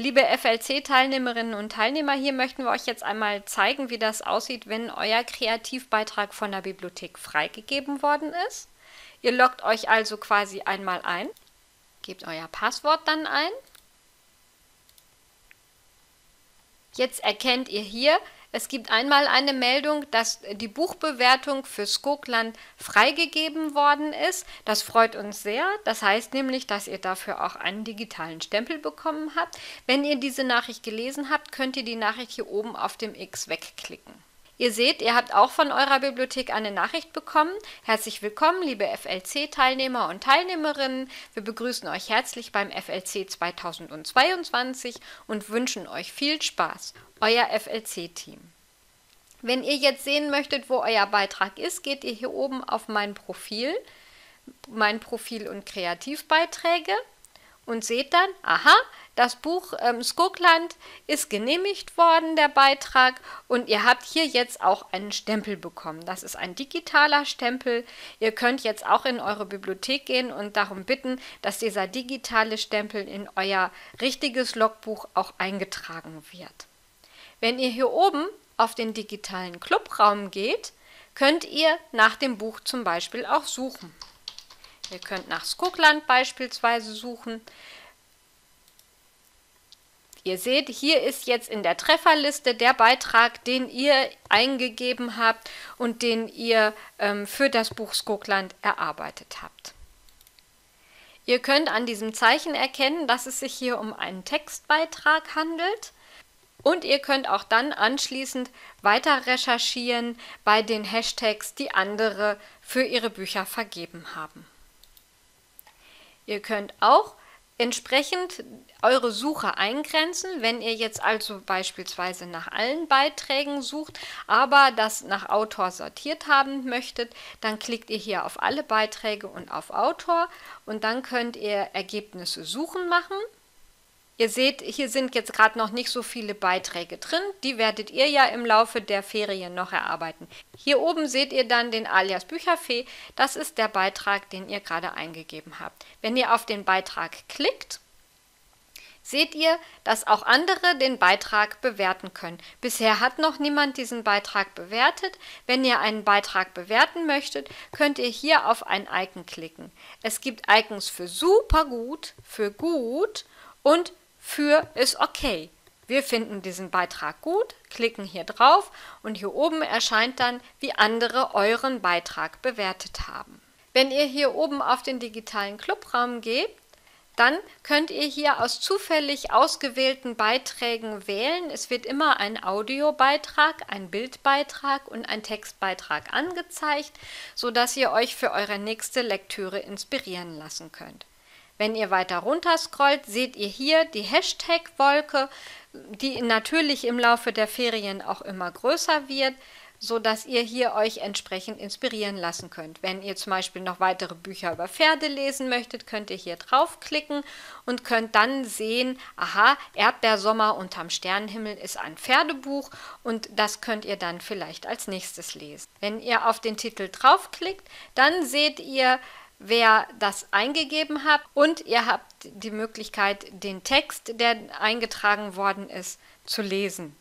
Liebe FLC-Teilnehmerinnen und Teilnehmer, hier möchten wir euch jetzt einmal zeigen, wie das aussieht, wenn euer Kreativbeitrag von der Bibliothek freigegeben worden ist. Ihr loggt euch also quasi einmal ein, gebt euer Passwort dann ein. Jetzt erkennt ihr hier, es gibt einmal eine Meldung, dass die Buchbewertung für Skogland freigegeben worden ist. Das freut uns sehr. Das heißt nämlich, dass ihr dafür auch einen digitalen Stempel bekommen habt. Wenn ihr diese Nachricht gelesen habt, könnt ihr die Nachricht hier oben auf dem X wegklicken. Ihr seht, ihr habt auch von eurer Bibliothek eine Nachricht bekommen. Herzlich willkommen, liebe FLC-Teilnehmer und Teilnehmerinnen. Wir begrüßen euch herzlich beim FLC 2022 und wünschen euch viel Spaß. Euer FLC-Team. Wenn ihr jetzt sehen möchtet, wo euer Beitrag ist, geht ihr hier oben auf mein Profil, mein Profil und Kreativbeiträge und seht dann, aha, das Buch ähm, Skogland ist genehmigt worden, der Beitrag, und ihr habt hier jetzt auch einen Stempel bekommen. Das ist ein digitaler Stempel. Ihr könnt jetzt auch in eure Bibliothek gehen und darum bitten, dass dieser digitale Stempel in euer richtiges Logbuch auch eingetragen wird. Wenn ihr hier oben auf den digitalen Clubraum geht, könnt ihr nach dem Buch zum Beispiel auch suchen. Ihr könnt nach Skogland beispielsweise suchen. Ihr seht, hier ist jetzt in der Trefferliste der Beitrag, den ihr eingegeben habt und den ihr ähm, für das Buch Skogland erarbeitet habt. Ihr könnt an diesem Zeichen erkennen, dass es sich hier um einen Textbeitrag handelt. Und ihr könnt auch dann anschließend weiter recherchieren bei den Hashtags, die andere für ihre Bücher vergeben haben. Ihr könnt auch entsprechend eure Suche eingrenzen, wenn ihr jetzt also beispielsweise nach allen Beiträgen sucht, aber das nach Autor sortiert haben möchtet, dann klickt ihr hier auf alle Beiträge und auf Autor und dann könnt ihr Ergebnisse suchen machen Ihr seht, hier sind jetzt gerade noch nicht so viele Beiträge drin. Die werdet ihr ja im Laufe der Ferien noch erarbeiten. Hier oben seht ihr dann den Alias Bücherfee. Das ist der Beitrag, den ihr gerade eingegeben habt. Wenn ihr auf den Beitrag klickt, seht ihr, dass auch andere den Beitrag bewerten können. Bisher hat noch niemand diesen Beitrag bewertet. Wenn ihr einen Beitrag bewerten möchtet, könnt ihr hier auf ein Icon klicken. Es gibt Icons für super gut, für gut und für ist okay. Wir finden diesen Beitrag gut, klicken hier drauf und hier oben erscheint dann, wie andere euren Beitrag bewertet haben. Wenn ihr hier oben auf den digitalen Clubraum geht, dann könnt ihr hier aus zufällig ausgewählten Beiträgen wählen. Es wird immer ein Audiobeitrag, ein Bildbeitrag und ein Textbeitrag angezeigt, sodass ihr euch für eure nächste Lektüre inspirieren lassen könnt. Wenn ihr weiter runter scrollt, seht ihr hier die Hashtag-Wolke, die natürlich im Laufe der Ferien auch immer größer wird, so dass ihr hier euch entsprechend inspirieren lassen könnt. Wenn ihr zum Beispiel noch weitere Bücher über Pferde lesen möchtet, könnt ihr hier draufklicken und könnt dann sehen, aha, Erdbeersommer unterm Sternenhimmel ist ein Pferdebuch und das könnt ihr dann vielleicht als nächstes lesen. Wenn ihr auf den Titel draufklickt, dann seht ihr wer das eingegeben hat und ihr habt die Möglichkeit, den Text, der eingetragen worden ist, zu lesen.